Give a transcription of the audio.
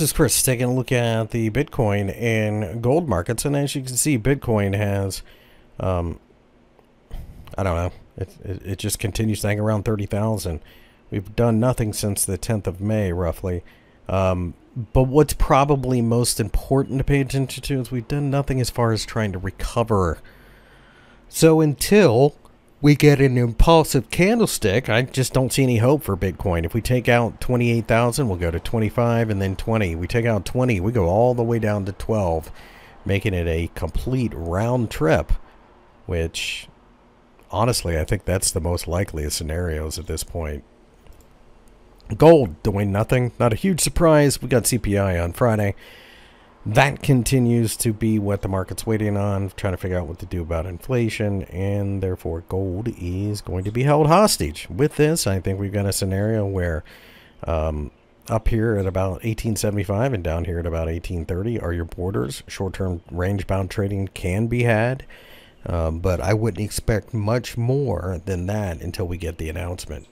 is Chris taking a look at the Bitcoin and gold markets. And as you can see, Bitcoin has, um, I don't know, it, it, it just continues to hang around 30,000. We've done nothing since the 10th of May, roughly. Um, but what's probably most important to pay attention to is we've done nothing as far as trying to recover. So until we get an impulsive candlestick, I just don't see any hope for Bitcoin. If we take out 28,000, we'll go to 25 and then 20. We take out 20, we go all the way down to 12, making it a complete round trip, which honestly, I think that's the most likely of scenarios at this point. Gold doing nothing. Not a huge surprise. We got CPI on Friday that continues to be what the market's waiting on, trying to figure out what to do about inflation, and therefore gold is going to be held hostage. With this, I think we've got a scenario where um, up here at about 1875 and down here at about 1830 are your borders. Short-term range-bound trading can be had, um, but I wouldn't expect much more than that until we get the announcement.